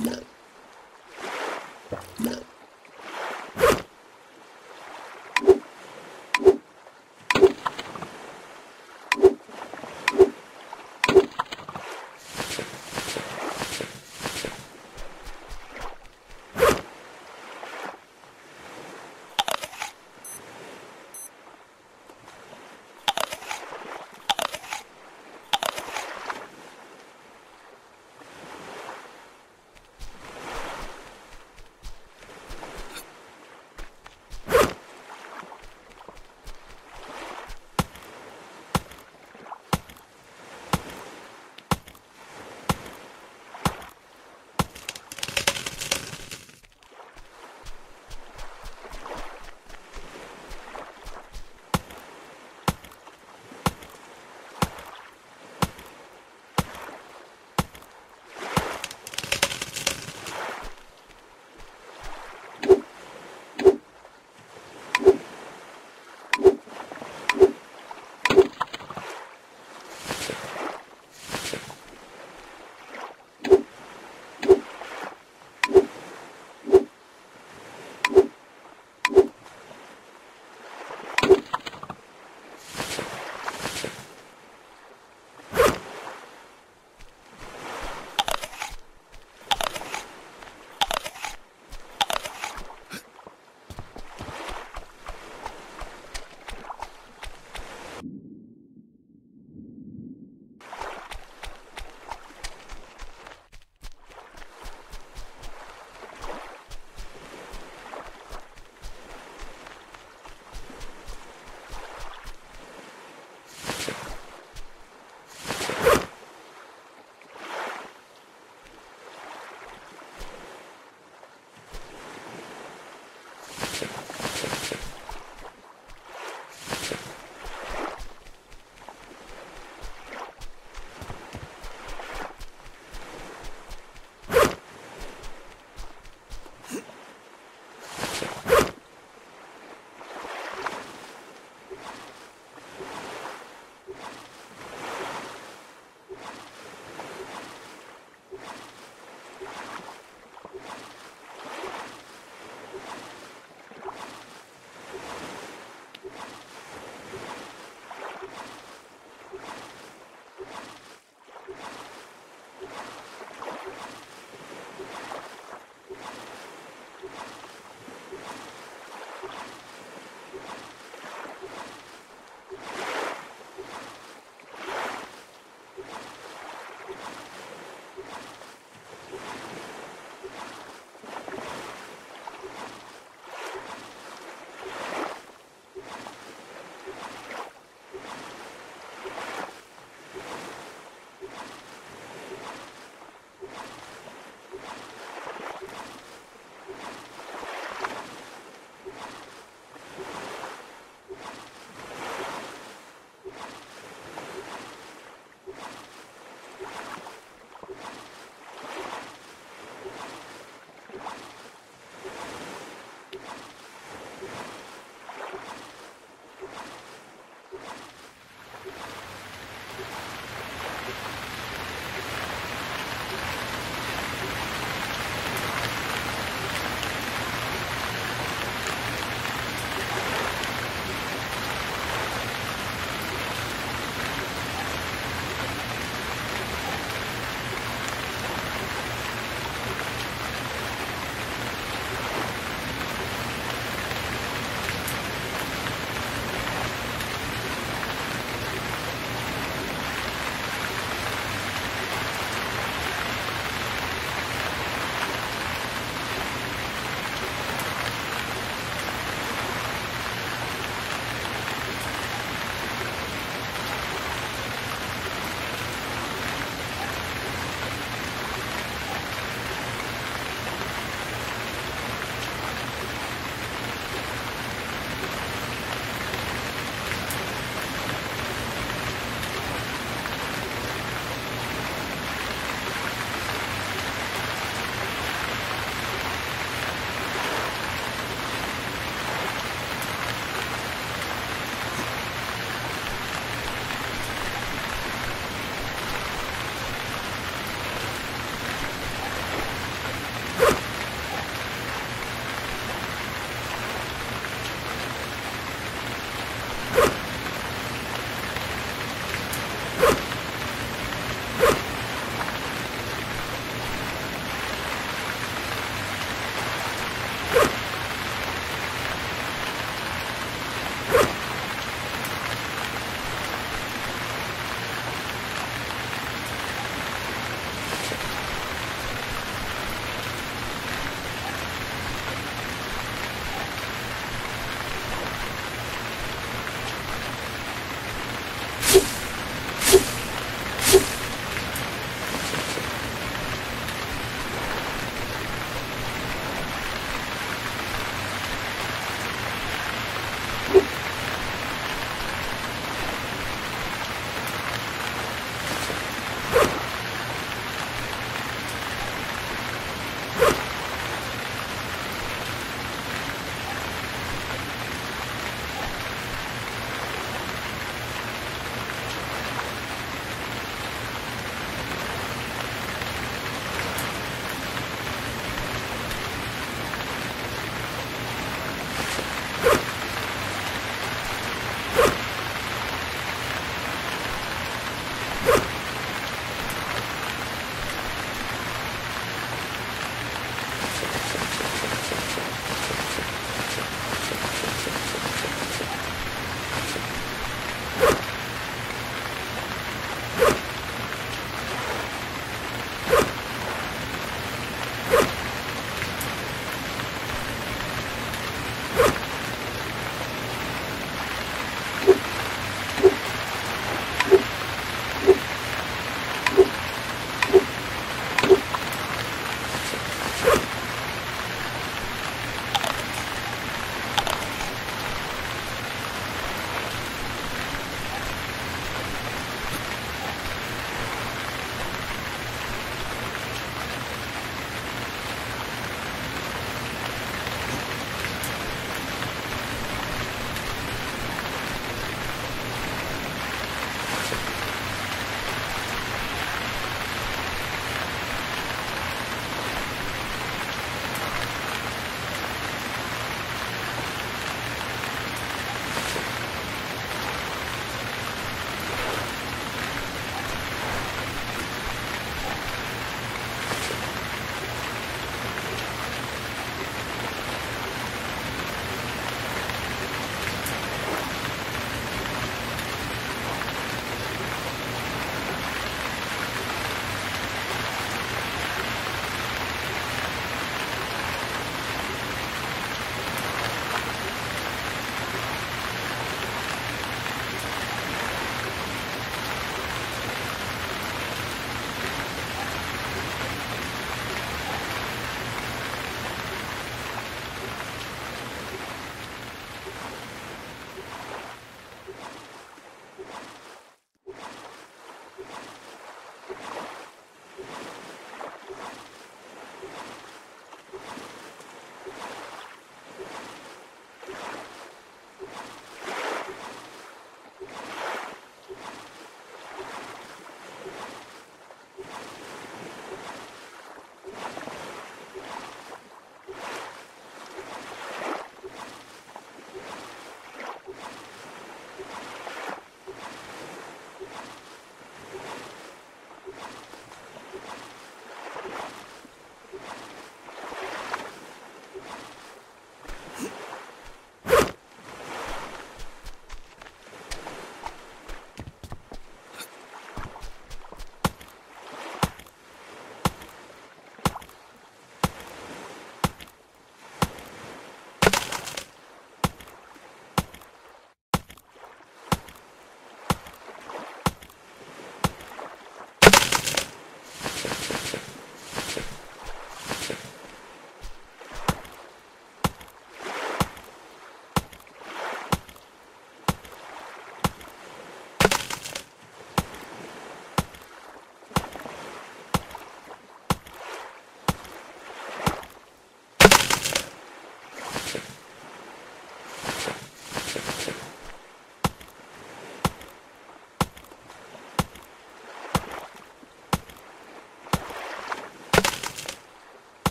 No.